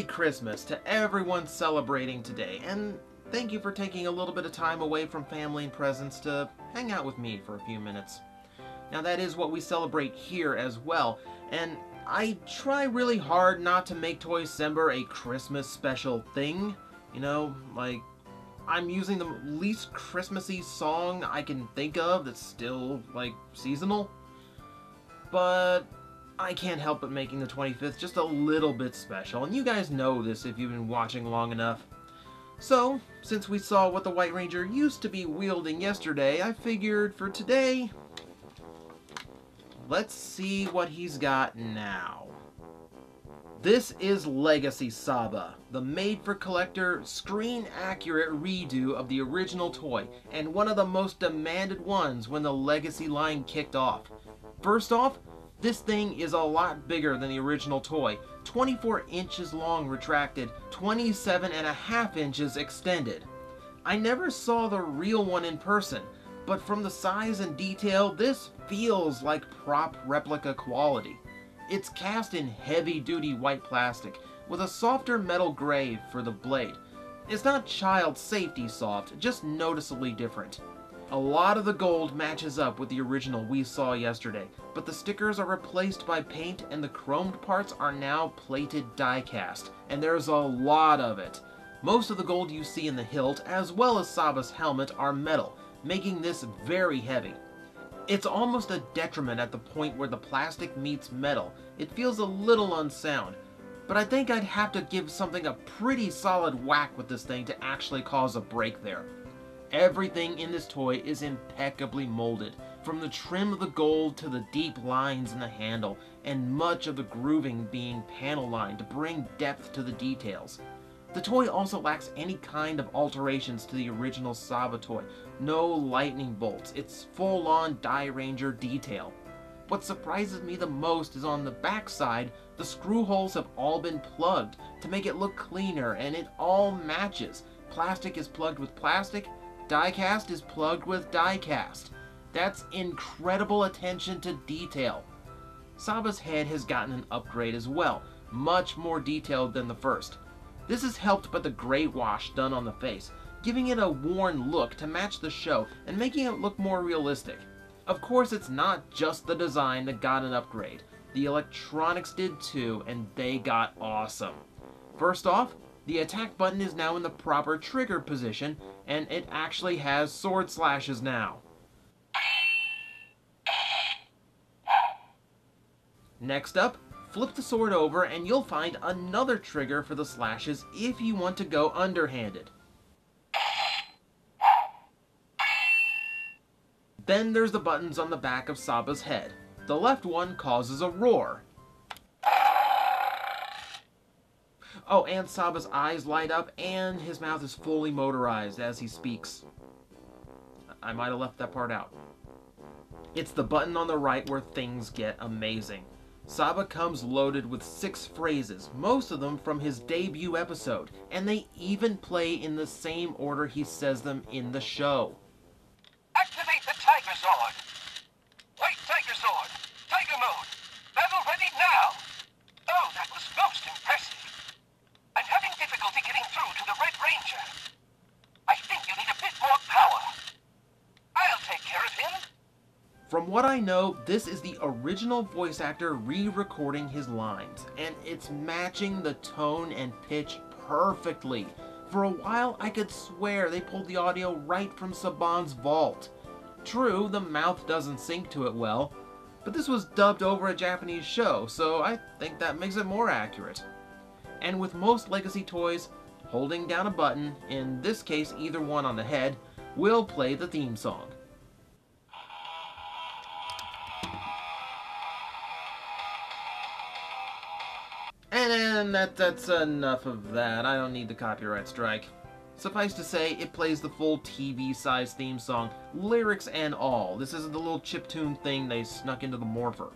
Merry Christmas to everyone celebrating today, and thank you for taking a little bit of time away from family and presents to hang out with me for a few minutes. Now, that is what we celebrate here as well, and I try really hard not to make Toycember a Christmas special thing. You know, like, I'm using the least Christmassy song I can think of that's still, like, seasonal. But I can't help but making the 25th just a little bit special, and you guys know this if you've been watching long enough. So, since we saw what the White Ranger used to be wielding yesterday, I figured for today, let's see what he's got now. This is Legacy Saba, the made-for-collector, screen-accurate redo of the original toy, and one of the most demanded ones when the Legacy line kicked off. First off, this thing is a lot bigger than the original toy. 24 inches long retracted, 27 and a half inches extended. I never saw the real one in person, but from the size and detail, this feels like prop replica quality. It's cast in heavy-duty white plastic, with a softer metal gray for the blade. It's not child safety soft, just noticeably different. A lot of the gold matches up with the original we saw yesterday, but the stickers are replaced by paint and the chromed parts are now plated die cast, and there's a lot of it. Most of the gold you see in the hilt, as well as Saba's helmet, are metal, making this very heavy. It's almost a detriment at the point where the plastic meets metal. It feels a little unsound, but I think I'd have to give something a pretty solid whack with this thing to actually cause a break there. Everything in this toy is impeccably molded, from the trim of the gold to the deep lines in the handle, and much of the grooving being panel lined to bring depth to the details. The toy also lacks any kind of alterations to the original Saba toy. No lightning bolts, it's full-on Dairanger detail. What surprises me the most is on the backside, the screw holes have all been plugged to make it look cleaner and it all matches. Plastic is plugged with plastic, diecast is plugged with diecast. That's incredible attention to detail. Saba's head has gotten an upgrade as well, much more detailed than the first. This is helped by the gray wash done on the face, giving it a worn look to match the show and making it look more realistic. Of course, it's not just the design that got an upgrade. The electronics did too, and they got awesome. First off, the attack button is now in the proper trigger position, and it actually has sword slashes now. Next up, flip the sword over and you'll find another trigger for the slashes if you want to go underhanded. Then there's the buttons on the back of Saba's head. The left one causes a roar, Oh, and Saba's eyes light up, and his mouth is fully motorized as he speaks. I might have left that part out. It's the button on the right where things get amazing. Saba comes loaded with six phrases, most of them from his debut episode, and they even play in the same order he says them in the show. Activate the Tigerzord! Wait, Tigerzord! Tiger mode! Battle ready now! Oh, that was most impressive! I'm having difficulty getting through to the Red Ranger. I think you need a bit more power. I'll take care of him. From what I know, this is the original voice actor re-recording his lines, and it's matching the tone and pitch perfectly. For a while, I could swear they pulled the audio right from Saban's vault. True, the mouth doesn't sync to it well, but this was dubbed over a Japanese show, so I think that makes it more accurate and with most Legacy toys, holding down a button, in this case either one on the head, will play the theme song. That, that's enough of that. I don't need the copyright strike. Suffice to say, it plays the full TV-size theme song, lyrics and all. This isn't the little chiptune thing they snuck into the Morpher.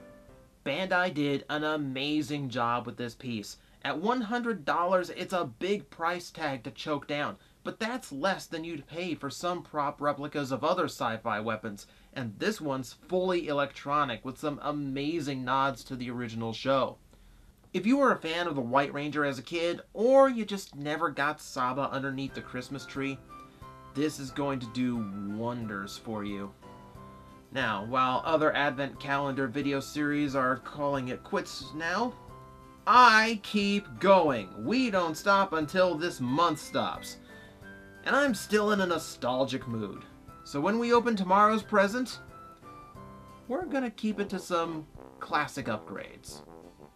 Bandai did an amazing job with this piece. At $100, it's a big price tag to choke down, but that's less than you'd pay for some prop replicas of other sci-fi weapons, and this one's fully electronic with some amazing nods to the original show. If you were a fan of the White Ranger as a kid, or you just never got Saba underneath the Christmas tree, this is going to do wonders for you. Now, while other Advent Calendar video series are calling it quits now, I keep going. We don't stop until this month stops. And I'm still in a nostalgic mood. So when we open tomorrow's present, we're gonna keep it to some classic upgrades.